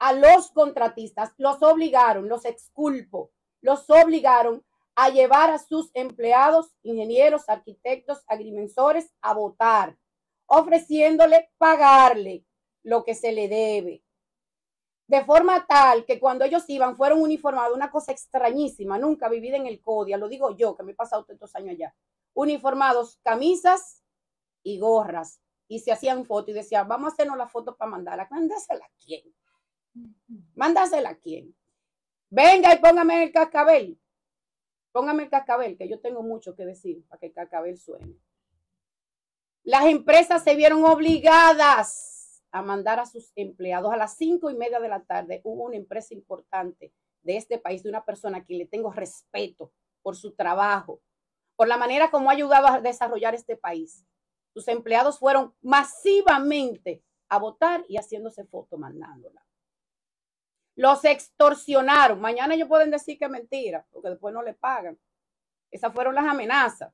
A los contratistas, los obligaron, los exculpo, los obligaron a llevar a sus empleados, ingenieros, arquitectos, agrimensores a votar, ofreciéndole pagarle lo que se le debe. De forma tal que cuando ellos iban fueron uniformados, una cosa extrañísima, nunca vivida en el CODIA, lo digo yo, que me he pasado tantos años allá, uniformados, camisas y gorras, y se hacían fotos y decían, vamos a hacernos la foto para mandarla. Mándasela a quién. Mándasela a quién. Venga y póngame el cascabel. Póngame el cascabel, que yo tengo mucho que decir para que el cascabel suene. Las empresas se vieron obligadas a mandar a sus empleados a las cinco y media de la tarde. Hubo una empresa importante de este país, de una persona a quien le tengo respeto por su trabajo, por la manera como ha ayudado a desarrollar este país sus empleados fueron masivamente a votar y haciéndose foto mandándola. Los extorsionaron. Mañana ellos pueden decir que es mentira, porque después no le pagan. Esas fueron las amenazas.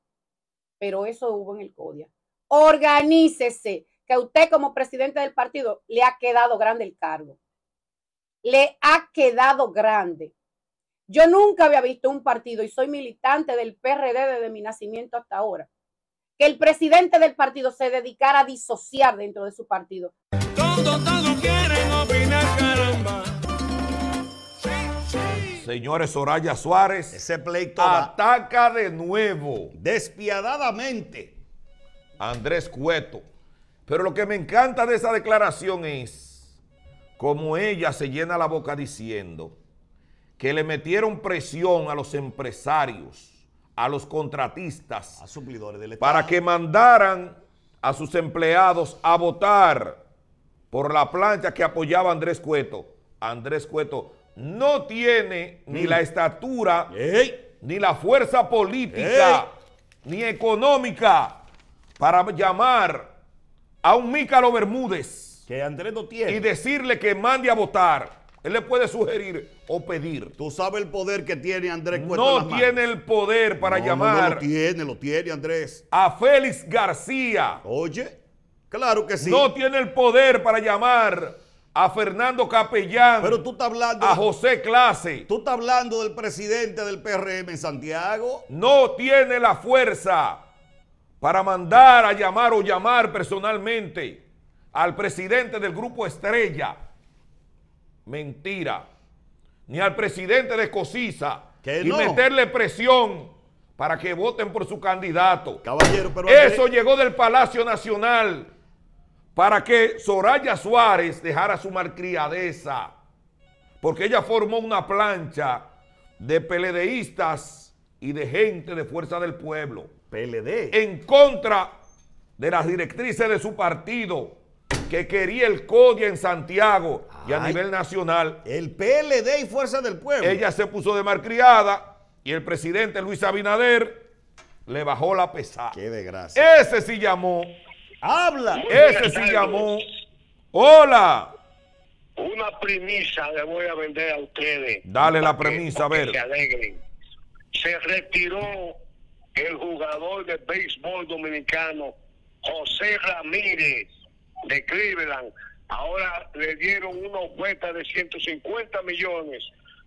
Pero eso hubo en el CODIA. Organícese, que usted como presidente del partido le ha quedado grande el cargo. Le ha quedado grande. Yo nunca había visto un partido y soy militante del PRD desde mi nacimiento hasta ahora que el presidente del partido se dedicara a disociar dentro de su partido. Todo, todo Señores, Soraya Suárez Ese pleito ataca de nuevo. Despiadadamente. Andrés Cueto. Pero lo que me encanta de esa declaración es como ella se llena la boca diciendo que le metieron presión a los empresarios a los contratistas a suplidores del para que mandaran a sus empleados a votar por la plancha que apoyaba a Andrés Cueto. Andrés Cueto no tiene ni la estatura, ni la fuerza política, ni económica para llamar a un Mícalo Bermúdez. Que Andrés no tiene. Y decirle que mande a votar. Él le puede sugerir o pedir. Tú sabes el poder que tiene Andrés No tiene el poder para llamar. No, lo tiene, lo tiene Andrés. A Félix García. Oye, claro que sí. No tiene el poder para llamar a Fernando Capellán. Pero tú estás hablando. A José Clase. Tú estás hablando del presidente del PRM en Santiago. No tiene la fuerza para mandar a llamar o llamar personalmente al presidente del Grupo Estrella mentira, ni al presidente de Cosiza y meterle presión para que voten por su candidato. Caballero, pero Eso llegó del Palacio Nacional para que Soraya Suárez dejara su malcriadeza, porque ella formó una plancha de peledeístas y de gente de Fuerza del Pueblo. PLD. En contra de las directrices de su partido que quería el CODIA en Santiago y a nivel nacional. El PLD y Fuerza del Pueblo. Ella se puso de malcriada y el presidente Luis Abinader le bajó la pesada. Qué desgracia. Ese sí llamó. Habla. Ese sí llamó. Hola. Una premisa le voy a vender a ustedes. Dale la premisa, a ver. Se retiró el jugador de béisbol dominicano José Ramírez de Cleveland, ahora le dieron una oferta de 150 millones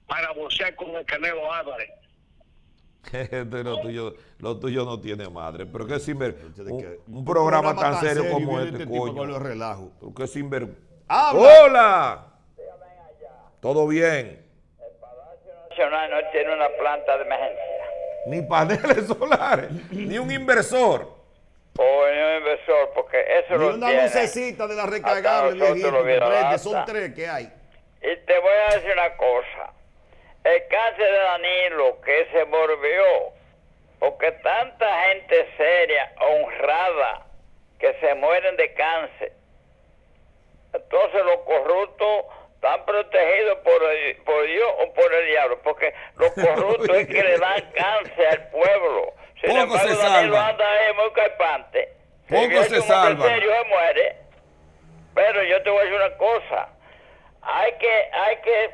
para boxear con el Canelo Álvarez. Lo, tuyo, lo tuyo no tiene madre, pero que sinver, un, programa, tan serio, como este, este coño. relajo. Pero que sinver... ¡Hola! ¿Todo bien? El Palacio Nacional no tiene una planta de emergencia. Ni paneles solares, ni un inversor o en un inversor, porque eso lo una lucecita de la recargable, viejito, son tres que hay. Y te voy a decir una cosa. El cáncer de Danilo, que se volvió porque tanta gente seria, honrada, que se mueren de cáncer. Entonces los corruptos están protegidos por, el- por Dios o por el diablo, porque los corruptos es que le dan cáncer al pueblo. Sin Poco embargo, se Danilo salvan. anda ahí muy caipante. Si Poco hubiese se salvan. serio, se muere. Pero yo te voy a decir una cosa. Hay que, hay que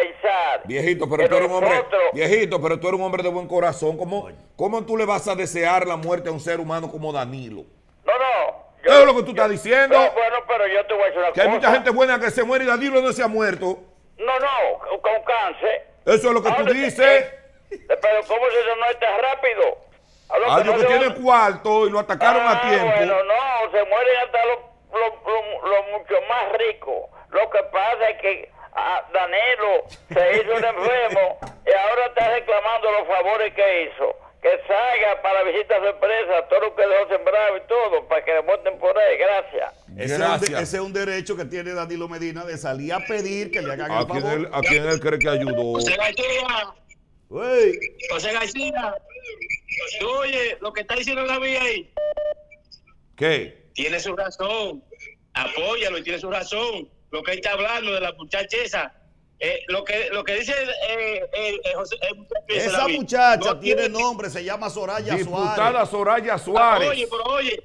pensar. Viejito, pero que tú eres un hombre, viejito, pero tú eres un hombre de buen corazón. ¿Cómo, ¿Cómo tú le vas a desear la muerte a un ser humano como Danilo? No, no. ¿Qué es lo que tú estás diciendo? No, bueno, pero yo te voy a decir una Que hay mucha gente buena que se muere y Danilo no se ha muerto. No, no, con- cáncer. Eso es lo que tú Ahora, dices. eh, Pero ¿cómo se eso no está rápido? A lo que Alguien no que se tiene va- cuarto y lo atacaron Ah, a tiempo. Bueno, no, se mueren hasta los los mucho más ricos. Lo que pasa es que ah, Danilo se hizo un enfermo y ahora está reclamando los favores que hizo. Que salga para la visita sorpresa, todo lo que dejó sembrado y todo, para que le voten por él. Gracias. Ese es, un, Gracias. de- ese es un derecho que tiene Danilo Medina de salir a pedir que le hagan ¿A el quién, favor. él, ¿A quién él cree que ayudó? José García, Uy, José García, oye, lo que está diciendo David ahí, ¿Qué? tiene su razón, apóyalo y tiene su razón. Lo que él está hablando de la muchacha esa, eh, lo que lo que dice eh, eh, José, eh, esa David, muchacha no tiene nombre, se llama Soraya Diputada Suárez. Soraya Ah, Suárez. Oye, pero oye,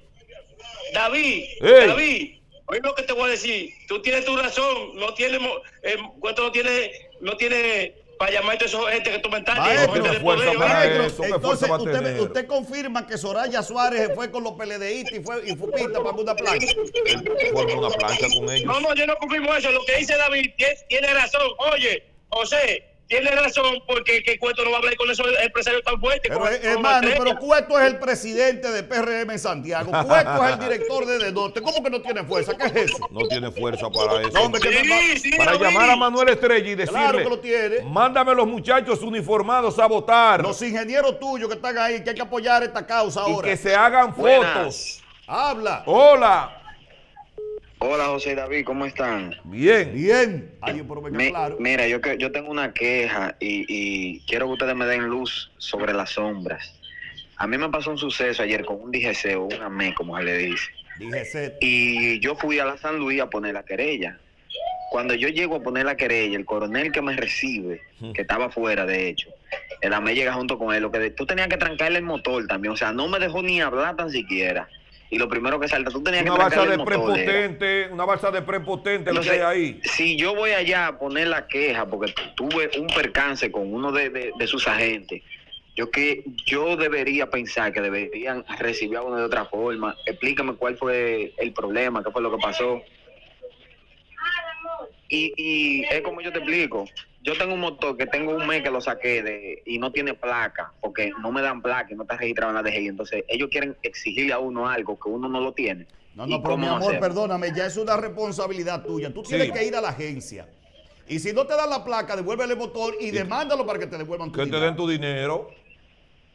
David, Ey. David, oye lo que te voy a decir. Tú tienes tu razón. No tienes, mo- eh, no tiene, no tiene para llamarte a esa gente que tú me estás Maestro, gente de fuerza poder, para oye. Maestro, eso, ¿qué entonces fuerza va a usted, confirma que Soraya Suárez se fue con los PLDistas y fue y fue pista para una plancha. Él formó una plancha con ellos. No, no, yo no confirmo eso. Lo que dice David tiene, tiene razón. Oye, José, tiene razón porque que Cueto no va a hablar con esos empresarios tan fuertes. Pero, eh, hermano, pero Cueto es el presidente de PRM en Santiago. Cueto es el director de De Norte. ¿Cómo que no tiene fuerza? ¿Qué es eso? No tiene fuerza para eso. No, hombre, Sí, sí, para llamar a Manuel Estrella y Claro decirle, que lo tiene. mándame los muchachos uniformados a votar Los ingenieros tuyos que están ahí, que hay que apoyar esta causa y ahora. que se hagan Buenas. fotos. Habla. Hola. Hola José y David, ¿cómo están? Bien. Bien. Ay, pero Mi- claro. Mira, yo que yo tengo una queja y, y quiero que ustedes me den luz sobre las sombras. A mí me pasó un suceso ayer con un DGC o una ME, como se le dice. Set. Y yo fui a la San Luis a poner la querella. Cuando yo llego a poner la querella, el coronel que me recibe, que estaba afuera de hecho, el AME llega junto con él. Lo que de- tú tenías que trancarle el motor también. O sea, no me dejó ni hablar tan siquiera. Y lo primero que salta, tú tenías Una que balsa de el era. prepotente, una balsa de prepotente lo que hay ahí. Si yo voy allá a poner la queja porque tuve un percance con uno de, de- de sus agentes, yo que yo debería pensar que deberían recibir a uno de otra forma. Explícame cuál fue el problema, qué fue lo que pasó. Y, y es como yo te explico. Yo tengo un motor que tengo un mes que lo saqué de y no tiene placa, porque no me dan placa y no está registrado en la DGI. Entonces, ellos quieren exigirle a uno algo que uno no lo tiene. No, ¿Y no, pero mi amor, perdóname, ya es una responsabilidad tuya. Tú tienes Sí. que ir a la agencia. Y si no te dan la placa, devuélvele el motor y demándalo para que te devuelvan tu Que te dinero. den tu dinero.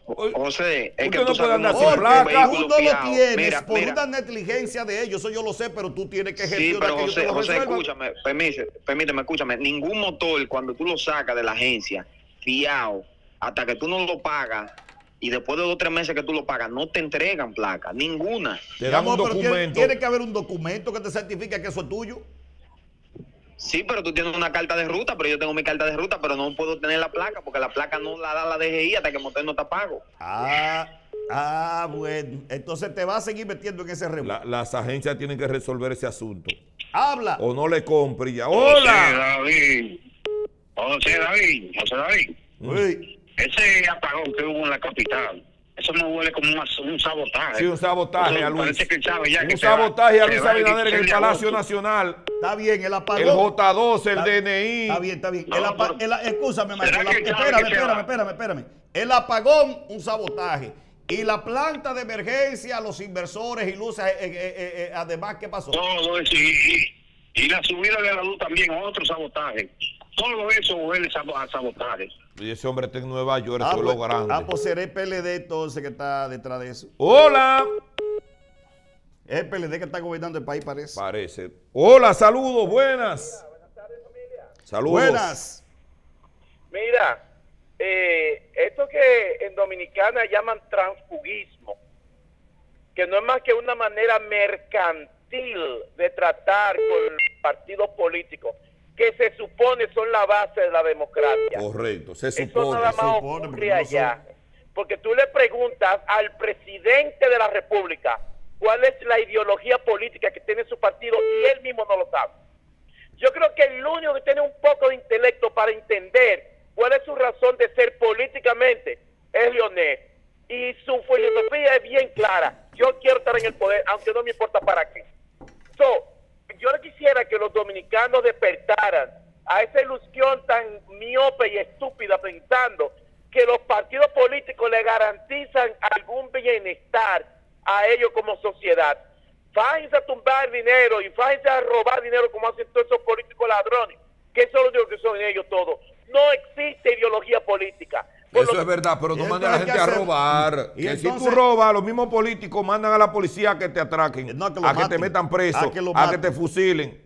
Oye, José, es que no tú puede sabes andar uno sin placa. Tú no lo tienes Mira, por mira. una negligencia de ellos, eso yo lo sé, pero tú tienes que Sí, gestionar pero que ellos te José, lo José, resuelvan. escúchame, permíteme, permíteme, escúchame. Ningún motor, cuando tú lo sacas de la agencia, fiado, hasta que tú no lo pagas, y después de dos o tres meses que tú lo pagas, no te entregan placa, ninguna. te dan un pero tiene- documento. Tiene, que haber un documento que te certifique que eso es tuyo. Sí, pero tú tienes una carta de ruta, pero yo tengo mi carta de ruta, pero no puedo tener la placa, porque la placa no la da la DGI hasta que el motor no está pago. Ah, ah, bueno. Entonces te vas a seguir metiendo en ese rebote. La- las agencias tienen que resolver ese asunto. Habla. O no le compre ya. José ¡Hola! David. José David. José David. Uy, Ese apagón que hubo en la capital, eso me huele como un, un sabotaje. Sí, un sabotaje a Luis. que él sabe ya que Un va- sabotaje a Luis Abinader en el 16 de Palacio. Nacional. está bien, el apagón. El J2, el Está- DNI. Está bien, está bien. No, El apa- pero- el- escúchame, maestro. ¿Será el- que sabe espérame, espérame, espérame, espérame. El apagón, un sabotaje. Y la planta de emergencia, los inversores y luces, eh, eh, eh, eh, además, ¿qué pasó? Todo eso. Y, y- la subida de la luz también, otro sabotaje. Todo eso huele a sabotaje. Y ese hombre está en Nueva York, Ah, eso es pues, lo grande. ah, pues será el PLD entonces que está detrás de eso. Hola. Es el PLD que está gobernando el país, parece. Parece. Hola, saludos, buenas. Saludos. Buenas. Mira, eh, esto que en Dominicana llaman transfugismo, que no es más que una manera mercantil de tratar con los partidos políticos, que se supone son la base de la democracia. Correcto, se Eso supone. nada más supone, ocurre no allá. Porque tú le preguntas al presidente de la República cuál es la ideología política que tiene su partido y él mismo no lo sabe. Yo creo que el único que tiene un poco de intelecto para entender cuál es su razón de ser políticamente es Leonel. Y su filosofía es bien clara. Yo quiero estar en el poder, aunque no me importa para qué. Quisiera que los dominicanos despertaran a esa ilusión tan miope y estúpida pensando que los partidos políticos le garantizan algún bienestar a ellos como sociedad. Fájense a tumbar dinero y fájense a robar dinero como hacen todos esos políticos ladrones, que eso es lo que son ellos todos. No existe ideología política. Por Eso es verdad, pero no ¿Y mandan a la entonces gente a robar. Y Que si entonces- tú robas, los mismos políticos mandan a la policía a que te atraquen, No, a que lo a que te metan preso, A que lo a que maten. te fusilen.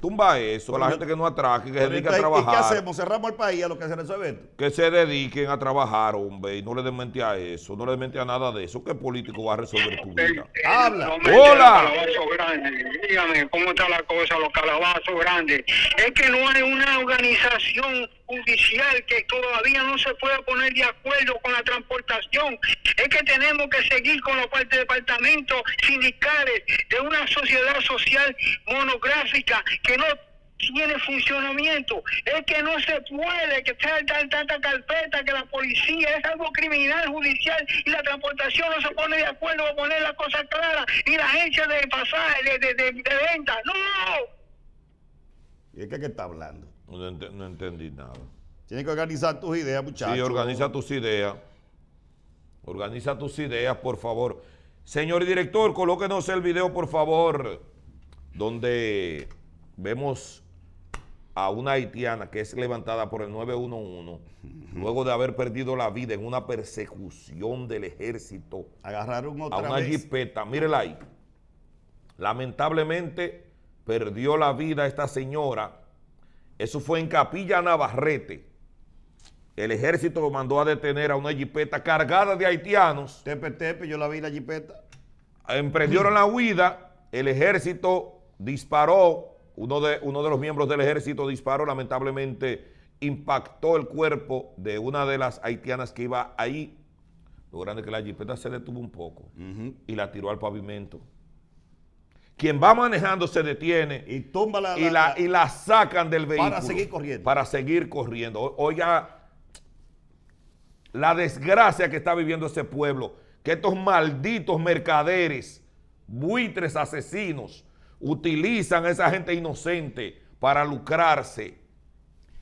Tumba eso, a la gente que no atraque, que se dedique a entonces, ¿Y qué trabajar. hacemos? ¿Cerramos el país a lo que se resuelve? Que se dediquen a trabajar, hombre, y no le den mente a eso, no le den mente a nada de eso. ¿Qué político va a resolver tu vida? Habla. Hola. Dígame, ¿cómo está la cosa, los calabazos grandes? Es que no hay una organización judicial que todavía no se puede poner de acuerdo con la transportación. Es que tenemos que seguir con los parte- departamentos sindicales de una sociedad social monográfica que no tiene funcionamiento. Es que no se puede que sea tan, tanta carpeta que la policía es algo criminal judicial y la transportación no se pone de acuerdo a poner las cosas claras y la agencia de pasaje de, de, de- de venta. ¡No! ¿Y es que qué está hablando? No, ent- no entendí nada. Tienes que organizar tus ideas, muchachos. Sí, organiza tus ideas. Organiza tus ideas, por favor. Señor director, colóquenos el video, por favor, donde vemos a una haitiana que es levantada por el 911 luego de haber perdido la vida en una persecución del ejército Agarraron a una vez. jipeta. Mírela ahí. Lamentablemente perdió la vida esta señora. Eso fue en Capilla Navarrete. El ejército mandó a detener a una jipeta cargada de haitianos. Tepe, tepe, yo la vi la jipeta. Emprendieron la huida. El ejército disparó. Uno de, uno de los miembros del ejército disparó. Lamentablemente impactó el cuerpo de una de las haitianas que iba ahí. Lo grande es que la jipeta se detuvo un poco y la tiró al pavimento. Quien va manejando se detiene Y tumba la. y la, y la sacan del vehículo. Para seguir corriendo. Para seguir corriendo. O- Oiga, la desgracia que está viviendo ese pueblo, que estos malditos mercaderes, buitres asesinos, utilizan a esa gente inocente para lucrarse.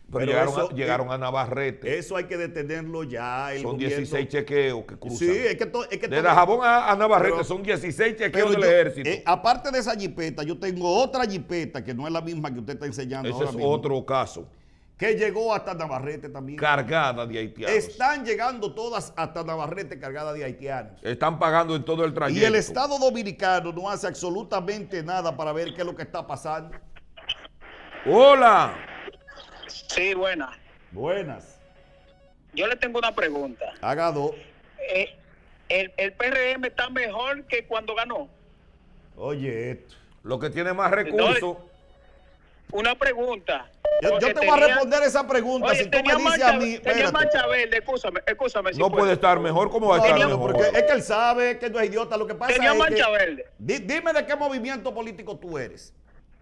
Pero, Pero llegaron, eso- a, llegaron a Navarrete. Eso hay que detenerlo ya. El son gobierno- 16 chequeos que cruzan. Sí, es que, to- es que De Dajabón a, a Navarrete Pero- son 16 chequeos del yo- ejército. eh, aparte de esa jipeta, yo tengo otra jipeta que no es la misma que usted está enseñando Ese ahora es mismo, otro caso. Que llegó hasta Navarrete también. Cargada de haitianos. Están llegando todas hasta Navarrete cargadas de haitianos. Están pagando en todo el trayecto. Y el Estado Dominicano no hace absolutamente nada para ver qué es lo que está pasando. Hola. Sí, buena. Buenas. Yo le tengo una pregunta. Haga dos. Eh, el, el PRM está mejor que cuando ganó. Oye, esto. Lo que tiene más recursos. Una pregunta. Yo, te voy a responder esa pregunta. Oye, si tú me dices a mí. tenía espérate. marcha verde, escúchame, escúchame. si No puede estar mejor. ¿Cómo va a No, estar no, mejor? porque es que él sabe que no es idiota. Lo que pasa Tenía es mancha que, verde. Di- dime de qué movimiento político tú eres.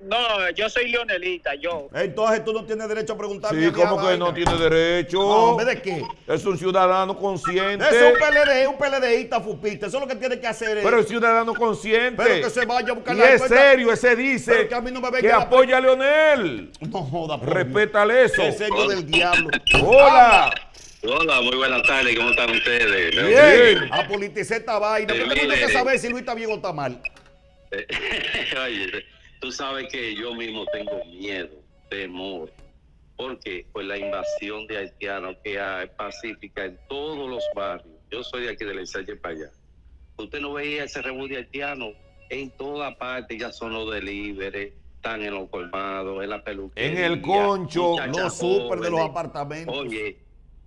No, yo soy leonelita, yo. Entonces tú no tienes derecho a preguntarme. Sí, a que vaina. no tiene derecho. No, hombre, ¿de qué? Es un ciudadano consciente. Es un PLD, un PLDista fupista. Eso es lo que tiene que hacer. Pero es ciudadano consciente. Pero que se vaya a buscar y la es cuenta. serio, ese dice Pero que a mí no me venga que la- apoya a Leonel. No joda, por. Respétale eso. Es serio del diablo. Hola. Hola, muy buenas tardes, ¿cómo están ustedes? Bien. A politicé esta vaina. Porque tengo que saber si Luis está bien o está mal. Oye, tú sabes que yo mismo tengo miedo, temor, porque por la invasión de haitianos que hay pacífica en todos los barrios. Yo soy de aquí de la ensayo para allá. Usted no veía ese rebú de haitianos en toda parte, ya son los delivery, están en los colmados, en la peluquería. En el concho, Los súper de los apartamentos. Oye,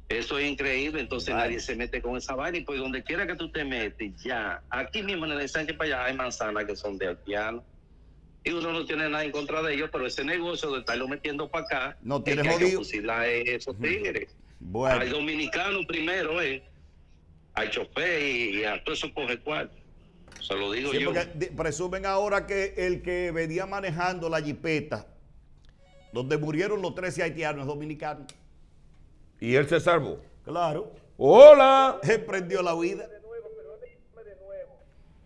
Eso es increíble, entonces nadie se mete con esa vaina y pues donde quiera que tú te metes, ya, aquí mismo en el ensanche para allá hay manzanas que son de haitianos. Y uno no tiene nada en contra de ellos, pero ese negocio de estarlo metiendo para acá, No es tiene hay que jodido. esos tigres. Bueno. Hay dominicanos primero, eh. Hay chofer y, y a todo eso coge cuarto. Se lo digo Sí, yo. presumen ahora que el que venía manejando la jipeta, donde murieron los 13 haitianos, es dominicano. Y él se salvó. Claro. Hola. Él prendió la vida.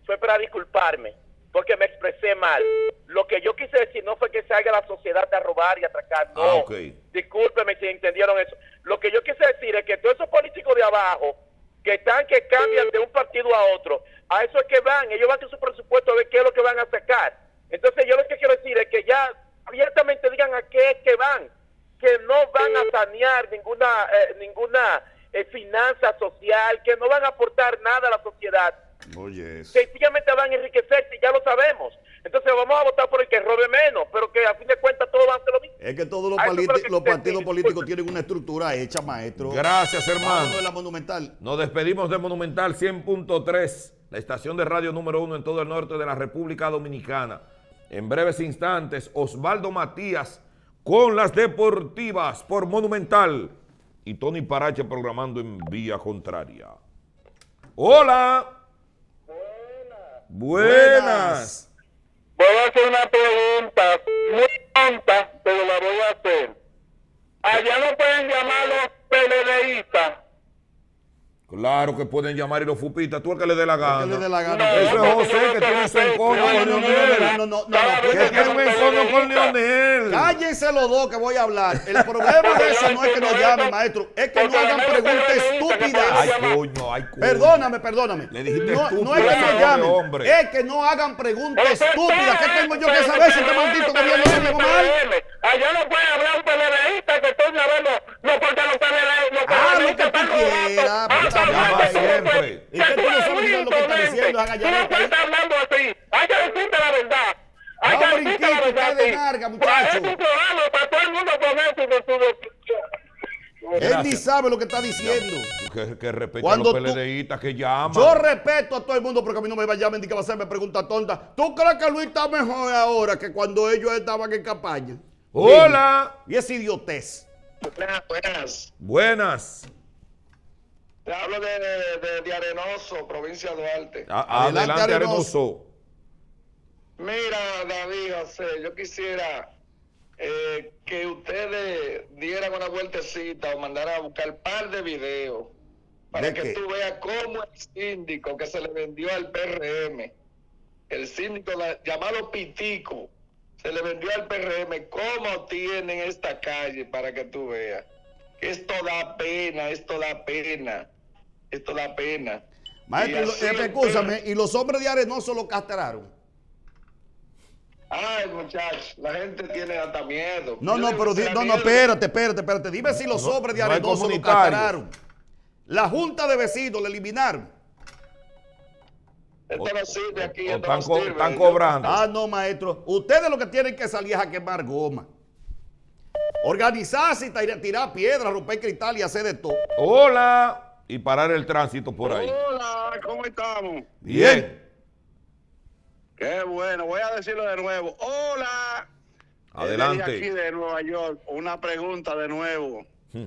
fue para disculparme, porque me expresé mal. Lo que yo quise decir no fue que se haga la sociedad a robar y atracar, no. Ah, ok. Discúlpeme si entendieron eso. Lo que yo quise decir es que todos esos políticos de abajo, que están que cambian de un partido a otro, a eso es que van, ellos van con su presupuesto a ver qué es lo que van a sacar. Entonces yo lo que quiero decir es que ya abiertamente digan a qué es que van, que no van a sanear ninguna, eh, ninguna eh, finanza social, que no van a aportar Oye, eso. sencillamente van a enriquecerse, ya lo sabemos. Entonces vamos a votar por el que robe menos, pero que a fin de cuentas todos van a hacer lo mismo. Es que todos los, Ah, que los partidos políticos tienen una estructura hecha, maestro. Gracias, hermano. Vámonos de la monumental. Nos despedimos de Monumental 100.3, la estación de radio número uno en todo el norte de la República Dominicana. En breves instantes, Osvaldo Matías con las deportivas por Monumental y Tony Parache programando en vía contraria. Hola. Buenas. Claro que pueden llamar y los fupitas, tú el que le dé la gana. le dé la gana. Eso es José que tiene su encono con No, no, no, Leonel. no, no, no, no, Que tiene un encono con Leonel. Cállense los dos que voy a hablar. El problema de eso no es que nos llamen, maestro, es que no hagan preguntas Ay, estúpidas. coño, ay, coño. Perdóname, perdóname. Le dijiste No, no es que nos llamen, hombre. es que no hagan preguntas estúpidas. ¿Qué tengo yo que saber si este maldito gobierno lo llevo mal? Allá no puede hablar un PLDista que estoy hablando, no porque los PLD, Ah, lo que tú quieras. Ah, no te siempre. preocupes, Es que tú no sabes lo que está diciendo, haga ya no puedes estar hablando así. Hay que decirte la verdad. Hay No que decirte la verdad. de sí. narga, Pues muchacho. Es un programa para todo el mundo de su... Él ni sabe lo que está diciendo. Que, que respete Cuando a los tú- PLDistas que llaman. Yo respeto a todo el mundo porque a mí no me va a llamar ni que va a hacerme preguntas tontas. ¿Tú crees que Luis está mejor ahora que cuando ellos estaban en campaña? Hola. Y es idiotez. Buenas, buenas. Buenas. Te hablo de, de, de Arenoso, provincia de Duarte. A- Adelante, adelante, Arenoso. Arenoso. Mira, David José, yo quisiera eh, que ustedes dieran una vueltecita o mandaran a buscar un par de videos para ¿De que qué? tú veas cómo el síndico que se le vendió al PRM, el síndico la- llamado Pitico, se le vendió al PRM, cómo tienen esta calle para que tú veas. Esto da pena, esto da pena, esto da pena. Maestro, escúchame, y los hombres de Arenoso lo castraron. Ay, muchachos, la gente tiene hasta miedo. No, no, pero di- no, no, espérate, espérate, espérate. Dime si los No, hombres de no hay Arenoso lo castraron. La junta de vecinos le eliminaron. Esto no sirve aquí. O no están, co- sirve. están cobrando. Ah, no, maestro. Ustedes lo que tienen que salir es a quemar goma. Organizarse y tirar, piedras, romper cristal y hacer de todo. Hola. Y parar el tránsito por ahí. Hola, ¿cómo estamos? Bien. Qué bueno, voy a decirlo de nuevo. Hola. Adelante. Desde aquí de Nueva York, una pregunta de nuevo. Hmm.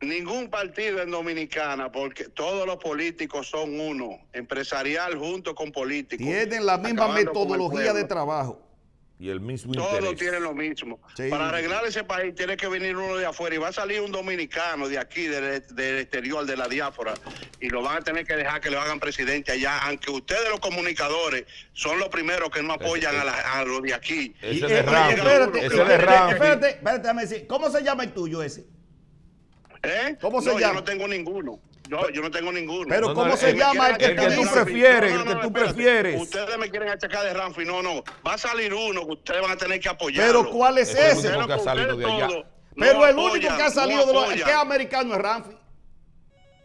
Ningún partido en Dominicana, porque todos los políticos son uno, empresarial junto con políticos. Tienen la misma metodología de trabajo. Y el mismo Todos interés. tienen lo mismo. Sí. Para arreglar ese país tiene que venir uno de afuera y va a salir un dominicano de aquí, del, del exterior, de la diáspora, y lo van a tener que dejar que lo hagan presidente allá, aunque ustedes los comunicadores son los primeros que no apoyan a, la- a los de aquí. Ese Y, de Ramfi. espérate, espérate, espérate, espérate, déjame decir. ¿Cómo se llama el tuyo ese? ¿Eh? ¿Cómo se No, llama? Yo no tengo ninguno. No, yo no tengo ninguno. Pero No, ¿cómo se el- llama el que el tú que tú prefieres, el que tú espérate. prefieres. Ustedes me quieren achacar de Ramfi. No, no. Va a salir uno que ustedes van a tener que apoyar. Pero ¿cuál es Ese es ese? el único que ha salido de allá. Pero el único que ha salido de los... ¿Qué americano es Ramfi?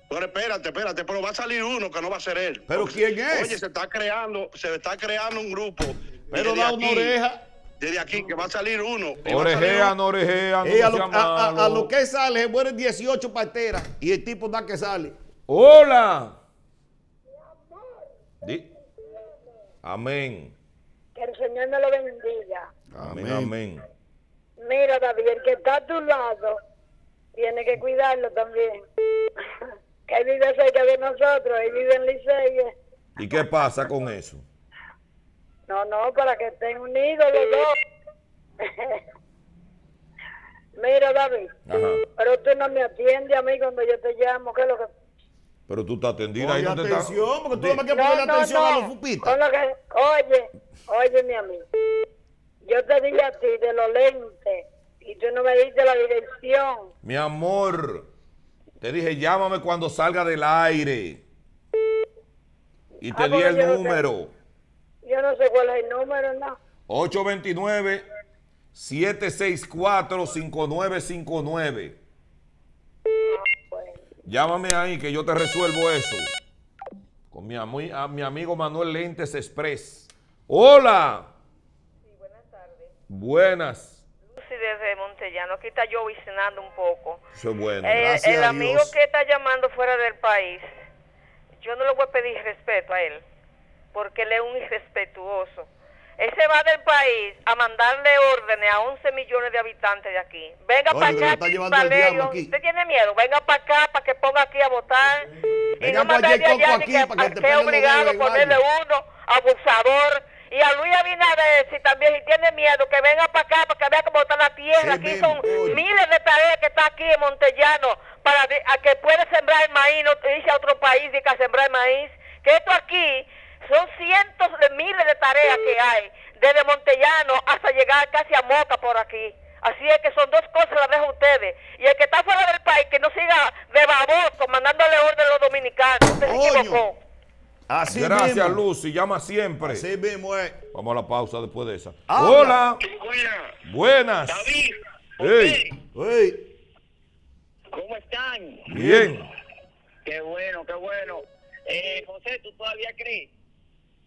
Pero espérate, espérate, pero va a salir uno que no va a ser él. ¿Pero Porque, quién es? Oye, se está creando, se está creando un grupo. Pero da aquí, una oreja. Desde aquí, que va a salir uno. que va a salir Orejean, uno. orejean. Eh, a, no lo, sea a- a- a malo. lo que sale, se mueren 18 parteras y el tipo da que sale. Hola. Di- Amén. Que el Señor me lo bendiga. Amén, amén. Mira, David, el que está a tu lado, tiene que cuidarlo también. que él vive cerca de nosotros, él vive en Licey. ¿Y qué pasa con eso? No, no, para que estén unidos los dos. Mira, David, Ajá. pero tú no me atiendes a mí cuando yo te llamo, ¿qué es lo que Pero tú estás atendida ahí Oye, no te está- atención, porque tú no me quieres ponerle atención a los fupitas. Con lo que- oye, oye, mi amigo. Yo te dije a ti de los lentes y tú no me diste la dirección. Mi amor, te dije, llámame cuando salga del aire. Y te Ah, di el número. Yo no sé cuál es el número, no. 829-764-5959. Llámame ahí que yo te resuelvo eso. Con mi, ami- a mi amigo Manuel Lentes Express. Hola. buenas tardes. Buenas. Lucy desde Montellano, aquí está lloviznando un poco. Eso es bueno. Eh, Gracias el a amigo Dios. que está llamando fuera del país, yo no le voy a pedir respeto a él, porque él es un irrespetuoso. Él se va del país a mandarle órdenes a 11 millones de habitantes de aquí. Venga para acá, Valerio. ¿Usted tiene miedo? Venga para acá para que ponga aquí a votar. y Venga no Jay Coco allá aquí que, para que te que obligado a ponerle uno, abusador. Y a Luis Abinader, si también si tiene miedo, que venga para acá para que vea cómo está la tierra. Sí aquí son miles de tareas que está aquí en Montellano para a que puede sembrar el maíz, no irse a otro país y que a sembrar maíz. Que esto aquí son cientos de miles de tareas que hay, desde Montellano hasta llegar casi a Moca por aquí. Así es que son dos cosas, las dejo a ustedes. Y el que está fuera del país, que no siga de baboso, mandándole orden a los dominicanos. Usted se equivocó. Así Gracias, mismo. Lucy. Llama siempre. Así mismo es. Vamos a la pausa después de esa. Habla. Hola. Buenas. David, Ey, Ey, ¿cómo están? bien. Qué bueno, qué bueno. Eh, José, ¿tú todavía crees?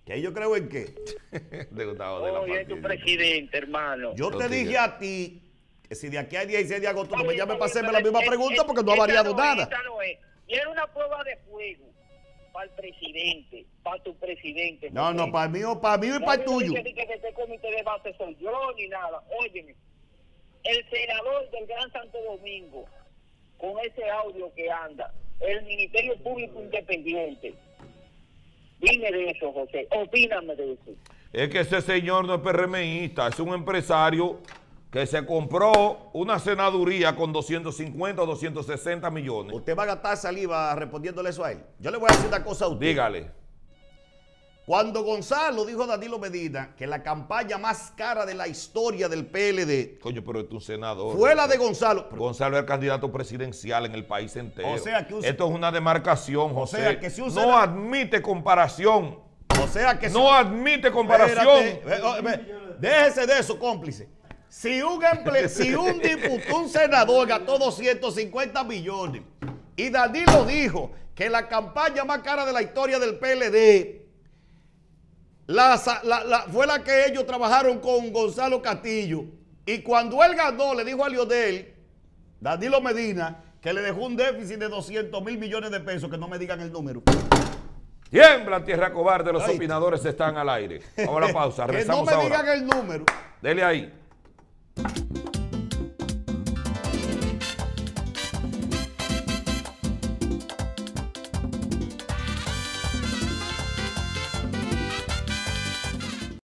Que yo creo en qué. De Gustavo de la Oye, es tu presidente, hermano. Yo No te dije a ti que si de aquí al 16 de agosto no me llames para hacerme la misma es- pregunta porque no ha variado no nada. esa no es. Y era una prueba de fuego para el presidente, para tu presidente. No, no, para mí, o para mí y para el No tuyo. dice que ese comité de base soy yo ni nada. Óyeme, el senador del Gran Santo Domingo, con ese audio que anda, el Ministerio Público Independiente. Dime de eso, José. Opíname de eso. Es que ese señor no es PRMista, es un empresario que se compró una senaduría con 250 o 260 millones. Usted va a gastar saliva respondiéndole eso a él. Yo le voy a decir una cosa a usted. Dígale. Cuando Gonzalo dijo a Danilo Medina que la campaña más cara de la historia del PLD Coño, pero es un senador. fue la de Gonzalo. Gonzalo es el candidato presidencial en el país entero. O sea que un- Esto es una demarcación, José. sea que si un no admite comparación. O sea que si- No admite comparación. Espérate, oh, déjese de eso, cómplice. Si un, emple- si un diputado, un senador gastó 250 millones y Danilo dijo que la campaña más cara de la historia del PLD la la- la- fue la que ellos trabajaron con Gonzalo Castillo. Y cuando él ganó, le dijo a Lionel, Danilo Medina, que le dejó un déficit de 200 mil millones de pesos, que no me digan el número. Tiembla tierra cobarde, los Ay. opinadores están al aire. Vamos a la pausa, que no me ahora. digan el número. Dele ahí.